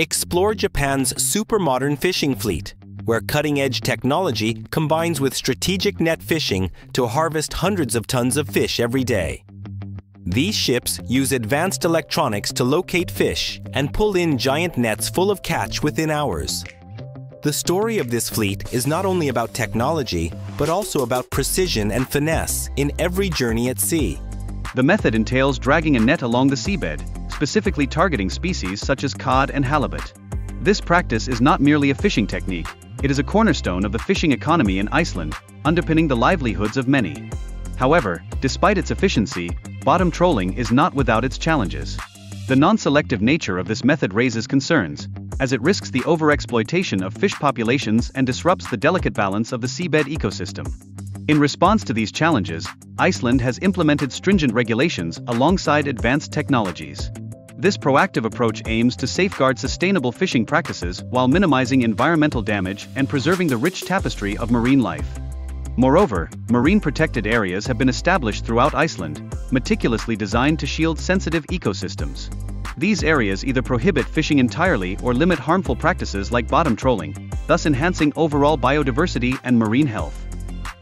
Explore Japan's super modern fishing fleet, where cutting edge technology combines with strategic net fishing to harvest hundreds of tons of fish every day. These ships use advanced electronics to locate fish and pull in giant nets full of catch within hours. The story of this fleet is not only about technology, but also about precision and finesse in every journey at sea. The method entails dragging a net along the seabed, specifically targeting species such as cod and halibut. This practice is not merely a fishing technique, it is a cornerstone of the fishing economy in Iceland, underpinning the livelihoods of many. However, despite its efficiency, bottom trawling is not without its challenges. The non-selective nature of this method raises concerns, as it risks the overexploitation of fish populations and disrupts the delicate balance of the seabed ecosystem. In response to these challenges, Iceland has implemented stringent regulations alongside advanced technologies. This proactive approach aims to safeguard sustainable fishing practices while minimizing environmental damage and preserving the rich tapestry of marine life. Moreover, marine protected areas have been established throughout Iceland, meticulously designed to shield sensitive ecosystems. These areas either prohibit fishing entirely or limit harmful practices like bottom trawling, thus enhancing overall biodiversity and marine health.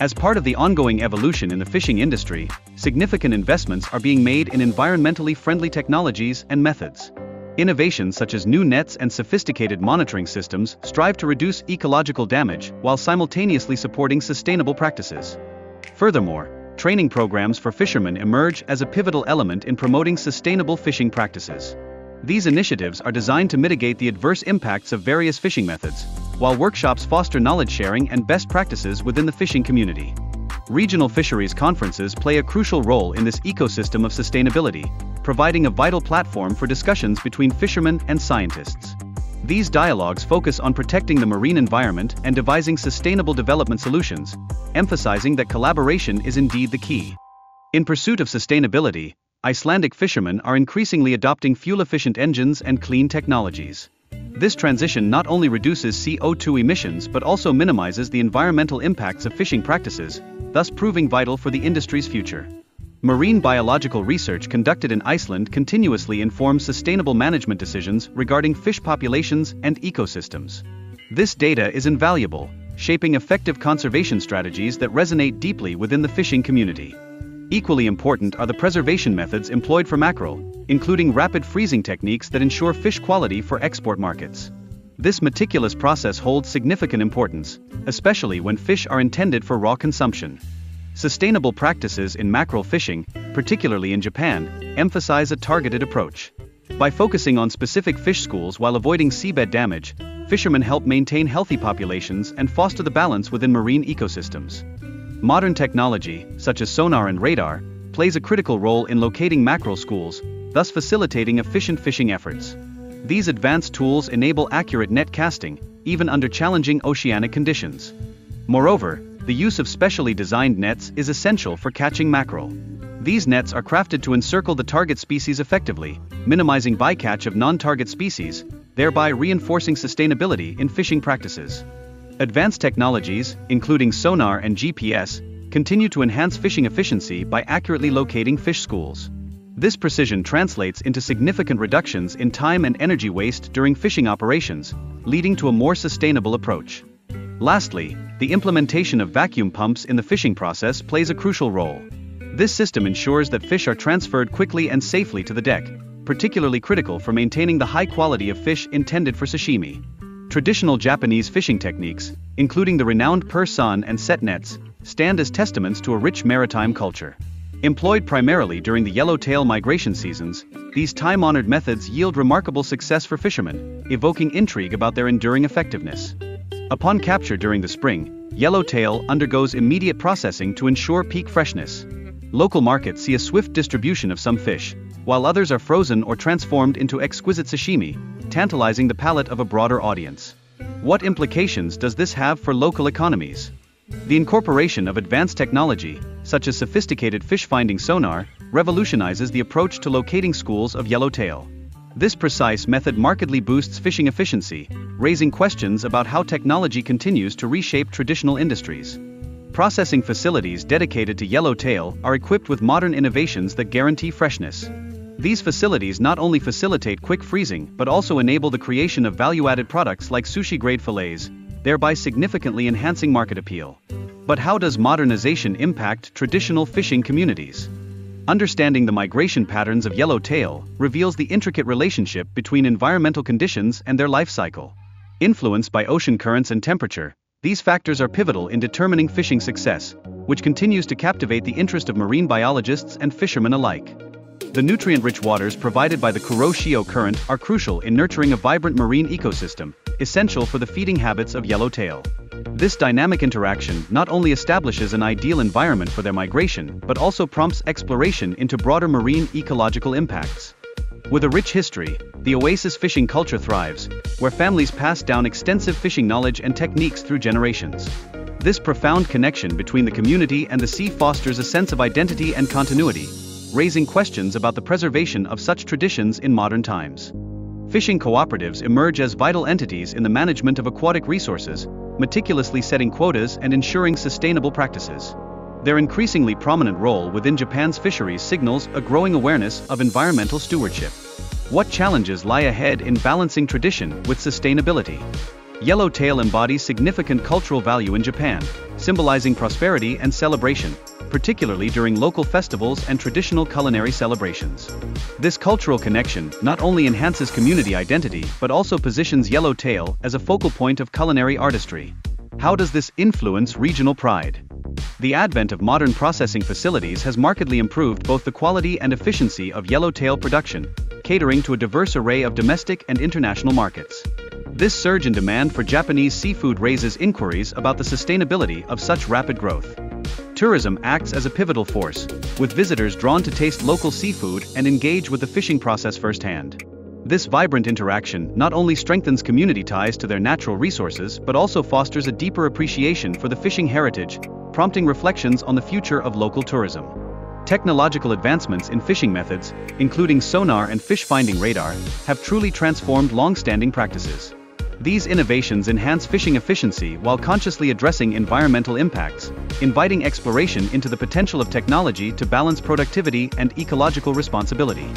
As part of the ongoing evolution in the fishing industry, significant investments are being made in environmentally friendly technologies and methods. Innovations such as new nets and sophisticated monitoring systems strive to reduce ecological damage while simultaneously supporting sustainable practices. Furthermore, training programs for fishermen emerge as a pivotal element in promoting sustainable fishing practices. These initiatives are designed to mitigate the adverse impacts of various fishing methods, while workshops foster knowledge sharing and best practices within the fishing community. Regional fisheries conferences play a crucial role in this ecosystem of sustainability, providing a vital platform for discussions between fishermen and scientists. These dialogues focus on protecting the marine environment and devising sustainable development solutions, emphasizing that collaboration is indeed the key. In pursuit of sustainability, Icelandic fishermen are increasingly adopting fuel efficient engines and clean technologies. This transition not only reduces CO2 emissions but also minimizes the environmental impacts of fishing practices, thus proving vital for the industry's future. Marine biological research conducted in Iceland continuously informs sustainable management decisions regarding fish populations and ecosystems. This data is invaluable, shaping effective conservation strategies that resonate deeply within the fishing community. Equally important are the preservation methods employed for mackerel, including rapid freezing techniques that ensure fish quality for export markets. This meticulous process holds significant importance, especially when fish are intended for raw consumption. Sustainable practices in mackerel fishing, particularly in Japan, emphasize a targeted approach. By focusing on specific fish schools while avoiding seabed damage, fishermen help maintain healthy populations and foster the balance within marine ecosystems. Modern technology, such as sonar and radar, plays a critical role in locating mackerel schools, thus facilitating efficient fishing efforts. These advanced tools enable accurate net casting, even under challenging oceanic conditions. Moreover, the use of specially designed nets is essential for catching mackerel. These nets are crafted to encircle the target species effectively, minimizing bycatch of non-target species, thereby reinforcing sustainability in fishing practices. Advanced technologies, including sonar and GPS, continue to enhance fishing efficiency by accurately locating fish schools. This precision translates into significant reductions in time and energy waste during fishing operations, leading to a more sustainable approach. Lastly, the implementation of vacuum pumps in the fishing process plays a crucial role. This system ensures that fish are transferred quickly and safely to the deck, particularly critical for maintaining the high quality of fish intended for sashimi. Traditional Japanese fishing techniques, including the renowned purse seine and set nets, stand as testaments to a rich maritime culture. Employed primarily during the yellowtail migration seasons, these time honored methods yield remarkable success for fishermen, evoking intrigue about their enduring effectiveness. Upon capture during the spring, yellowtail undergoes immediate processing to ensure peak freshness. Local markets see a swift distribution of some fish, while others are frozen or transformed into exquisite sashimi, tantalizing the palate of a broader audience. What implications does this have for local economies? The incorporation of advanced technology, such as sophisticated fish finding sonar, revolutionizes the approach to locating schools of yellowtail. This precise method markedly boosts fishing efficiency, raising questions about how technology continues to reshape traditional industries. Processing facilities dedicated to yellowtail are equipped with modern innovations that guarantee freshness. These facilities not only facilitate quick freezing but also enable the creation of value-added products like sushi-grade fillets, thereby significantly enhancing market appeal. But how does modernization impact traditional fishing communities? Understanding the migration patterns of yellowtail reveals the intricate relationship between environmental conditions and their life cycle. Influenced by ocean currents and temperature, these factors are pivotal in determining fishing success, which continues to captivate the interest of marine biologists and fishermen alike. The nutrient-rich waters provided by the Kuroshio Current are crucial in nurturing a vibrant marine ecosystem, essential for the feeding habits of yellowtail. This dynamic interaction not only establishes an ideal environment for their migration but also prompts exploration into broader marine ecological impacts. With a rich history, the oasis fishing culture thrives, where families pass down extensive fishing knowledge and techniques through generations. This profound connection between the community and the sea fosters a sense of identity and continuity, raising questions about the preservation of such traditions in modern times. Fishing cooperatives emerge as vital entities in the management of aquatic resources, meticulously setting quotas and ensuring sustainable practices. Their increasingly prominent role within Japan's fisheries signals a growing awareness of environmental stewardship. What challenges lie ahead in balancing tradition with sustainability? Yellowtail embodies significant cultural value in Japan, symbolizing prosperity and celebration, particularly during local festivals and traditional culinary celebrations. This cultural connection not only enhances community identity but also positions Yellowtail as a focal point of culinary artistry. How does this influence regional pride? The advent of modern processing facilities has markedly improved both the quality and efficiency of yellowtail production, catering to a diverse array of domestic and international markets. This surge in demand for Japanese seafood raises inquiries about the sustainability of such rapid growth. Tourism acts as a pivotal force, with visitors drawn to taste local seafood and engage with the fishing process firsthand. This vibrant interaction not only strengthens community ties to their natural resources but also fosters a deeper appreciation for the fishing heritage, prompting reflections on the future of local tourism. Technological advancements in fishing methods, including sonar and fish-finding radar, have truly transformed long-standing practices. These innovations enhance fishing efficiency while consciously addressing environmental impacts, inviting exploration into the potential of technology to balance productivity and ecological responsibility.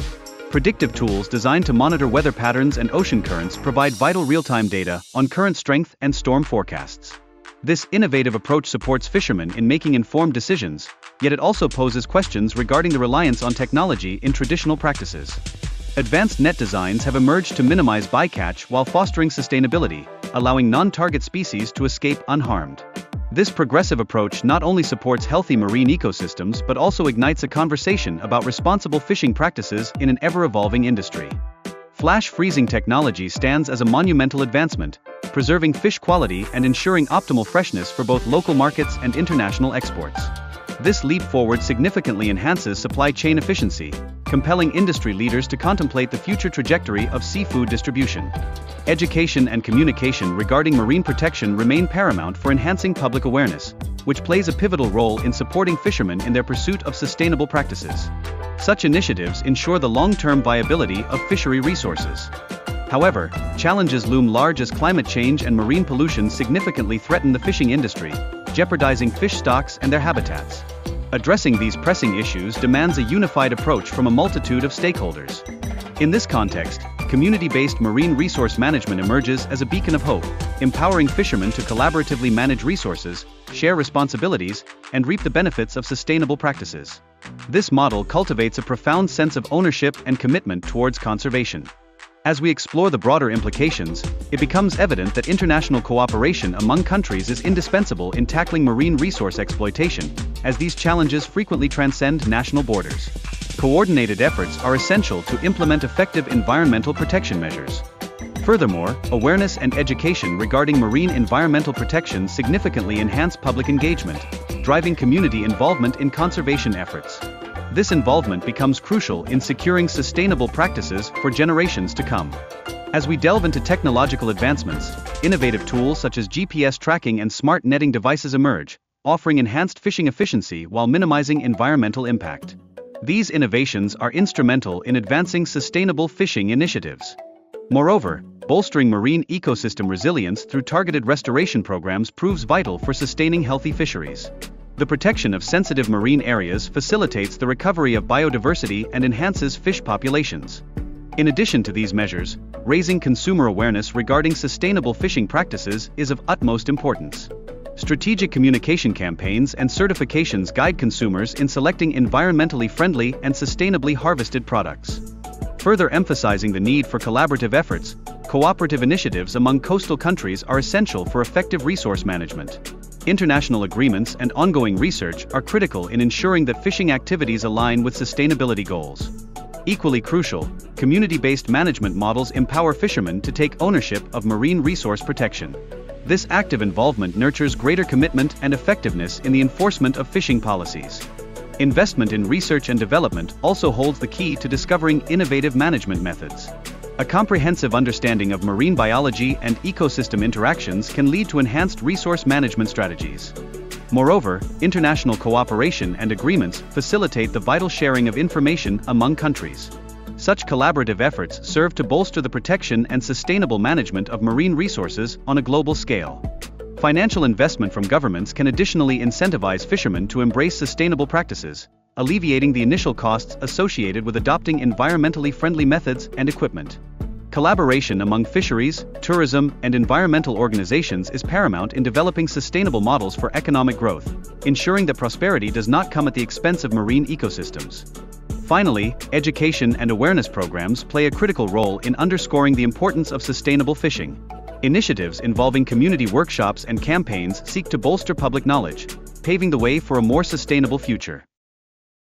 Predictive tools designed to monitor weather patterns and ocean currents provide vital real-time data on current strength and storm forecasts. This innovative approach supports fishermen in making informed decisions, yet it also poses questions regarding the reliance on technology in traditional practices. Advanced net designs have emerged to minimize bycatch while fostering sustainability, allowing non-target species to escape unharmed. This progressive approach not only supports healthy marine ecosystems but also ignites a conversation about responsible fishing practices in an ever-evolving industry. Flash freezing technology stands as a monumental advancement, preserving fish quality and ensuring optimal freshness for both local markets and international exports. This leap forward significantly enhances supply chain efficiency, compelling industry leaders to contemplate the future trajectory of seafood distribution. Education and communication regarding marine protection remain paramount for enhancing public awareness, which plays a pivotal role in supporting fishermen in their pursuit of sustainable practices. Such initiatives ensure the long-term viability of fishery resources. However, challenges loom large as climate change and marine pollution significantly threaten the fishing industry, jeopardizing fish stocks and their habitats. Addressing these pressing issues demands a unified approach from a multitude of stakeholders. In this context, community-based marine resource management emerges as a beacon of hope, empowering fishermen to collaboratively manage resources, share responsibilities, and reap the benefits of sustainable practices. This model cultivates a profound sense of ownership and commitment towards conservation. As we explore the broader implications, it becomes evident that international cooperation among countries is indispensable in tackling marine resource exploitation, as these challenges frequently transcend national borders. Coordinated efforts are essential to implement effective environmental protection measures. Furthermore, awareness and education regarding marine environmental protection significantly enhance public engagement, driving community involvement in conservation efforts. This involvement becomes crucial in securing sustainable practices for generations to come. As we delve into technological advancements, innovative tools such as GPS tracking and smart netting devices emerge, offering enhanced fishing efficiency while minimizing environmental impact. These innovations are instrumental in advancing sustainable fishing initiatives. Moreover, bolstering marine ecosystem resilience through targeted restoration programs proves vital for sustaining healthy fisheries. The protection of sensitive marine areas facilitates the recovery of biodiversity and enhances fish populations. In addition to these measures, raising consumer awareness regarding sustainable fishing practices is of utmost importance. Strategic communication campaigns and certifications guide consumers in selecting environmentally friendly and sustainably harvested products. Further emphasizing the need for collaborative efforts, cooperative initiatives among coastal countries are essential for effective resource management. International agreements and ongoing research are critical in ensuring that fishing activities align with sustainability goals. Equally crucial, community-based management models empower fishermen to take ownership of marine resource protection. This active involvement nurtures greater commitment and effectiveness in the enforcement of fishing policies. Investment in research and development also holds the key to discovering innovative management methods. A comprehensive understanding of marine biology and ecosystem interactions can lead to enhanced resource management strategies. Moreover, international cooperation and agreements facilitate the vital sharing of information among countries. Such collaborative efforts serve to bolster the protection and sustainable management of marine resources on a global scale. Financial investment from governments can additionally incentivize fishermen to embrace sustainable practices, alleviating the initial costs associated with adopting environmentally friendly methods and equipment. Collaboration among fisheries, tourism, and environmental organizations is paramount in developing sustainable models for economic growth, ensuring that prosperity does not come at the expense of marine ecosystems. Finally, education and awareness programs play a critical role in underscoring the importance of sustainable fishing. Initiatives involving community workshops and campaigns seek to bolster public knowledge, paving the way for a more sustainable future.